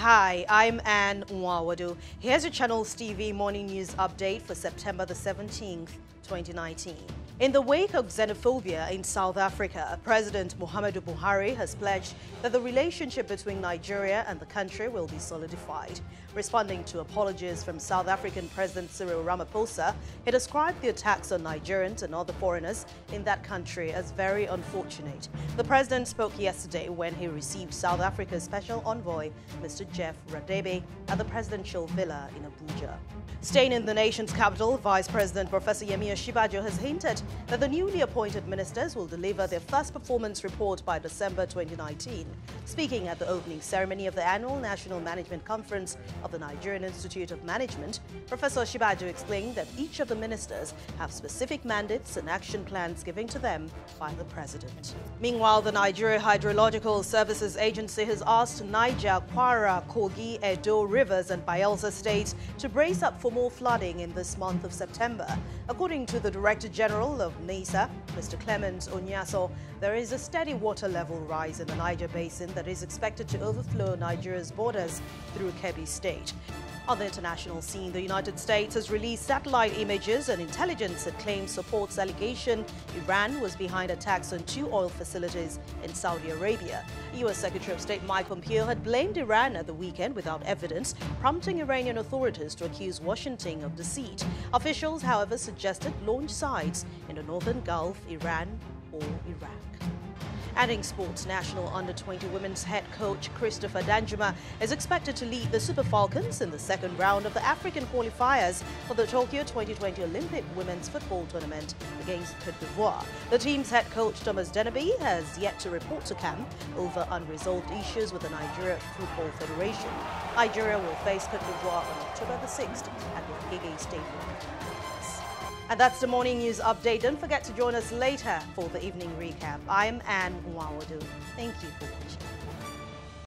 Hi, I'm Anne Nwawadu. Here's your Channels TV morning news update for September the 17th, 2019. In the wake of xenophobia in South Africa, President Muhammadu Buhari has pledged that the relationship between Nigeria and the country will be solidified. Responding to apologies from South African President Cyril Ramaphosa, he described the attacks on Nigerians and other foreigners in that country as very unfortunate. The president spoke yesterday when he received South Africa's special envoy, Mr. Jeff Radebe, at the presidential villa in Abuja. Staying in the nation's capital, Vice President Professor Yemi Osinbajo has hinted that the newly appointed ministers will deliver their first performance report by December 2019. Speaking at the opening ceremony of the annual National Management Conference of the Nigerian Institute of Management, Professor Osinbajo explained that each of the ministers have specific mandates and action plans given to them by the president. Meanwhile, the Nigeria Hydrological Services Agency has asked Niger, Kwara, Kogi, Edo, Rivers and Bayelsa states to brace up for more flooding in this month of September. According to the Director General of NIHSA, Mr. Clement Onyeaso, there is a steady water level rise in the Niger Basin that is expected to overflow Nigeria's borders through Kebbi State. On the international scene, the United States has released satellite images and intelligence that claims supports allegation Iran was behind attacks on two oil facilities in Saudi Arabia. U.S. Secretary of State Mike Pompeo had blamed Iran at the weekend without evidence, prompting Iranian authorities to accuse Washington of deceit. Officials, however, suggested launch sites in the northern Gulf, Iran or Iraq. Adding sports national under-20 women's head coach Christopher Danjuma is expected to lead the Super Falcons in the second round of the African qualifiers for the Tokyo 2020 Olympic women's football tournament against Cote d'Ivoire. The team's head coach Thomas Dennerby has yet to report to camp over unresolved issues with the Nigeria Football Federation. Nigeria will face Cote d'Ivoire on October the 6th at the Agege Stadium. And that's the morning news update. Don't forget to join us later for the evening recap. I'm Anne Nwawadu. Thank you for watching.